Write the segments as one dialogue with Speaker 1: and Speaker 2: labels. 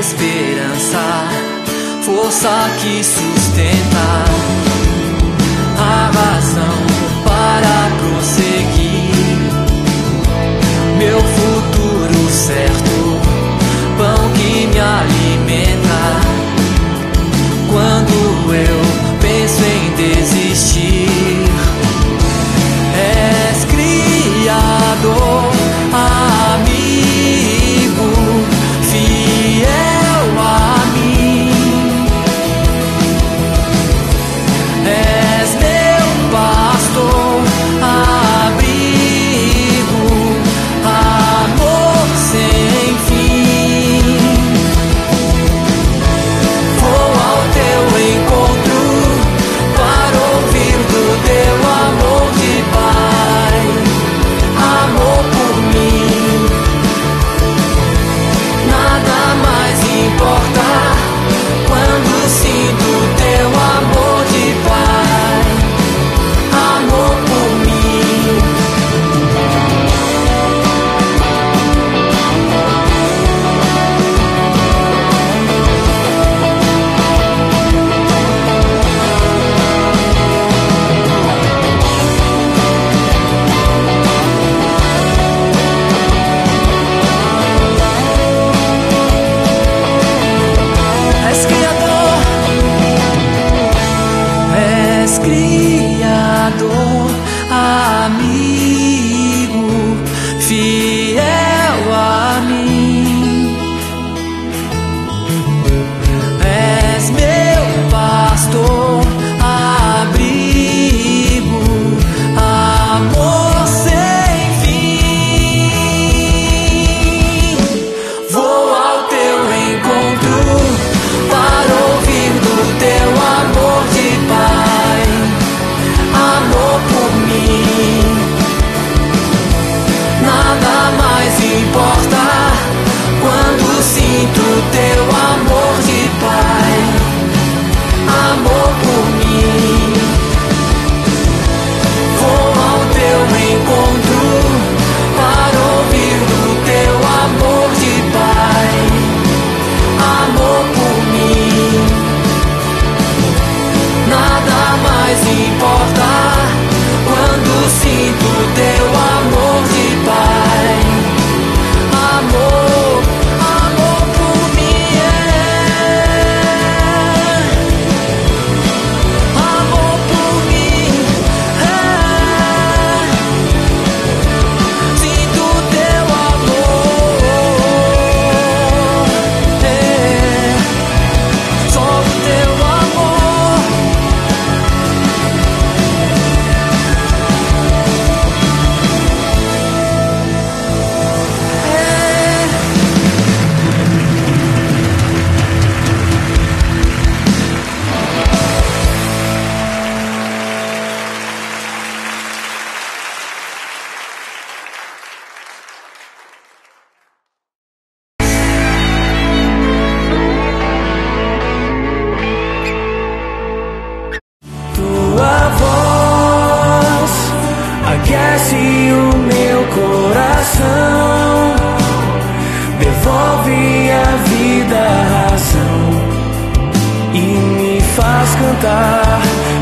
Speaker 1: esperança, força que sustenta a razão para prosseguir. Meu futuro certo, pão que me alimenta. Quando eu penso em desistir. a mí.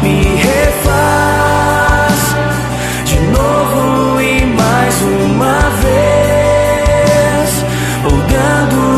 Speaker 1: me refaz de novo e mais uma vez, olhando.